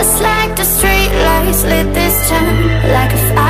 Just like the street lights lit this town Like a fire.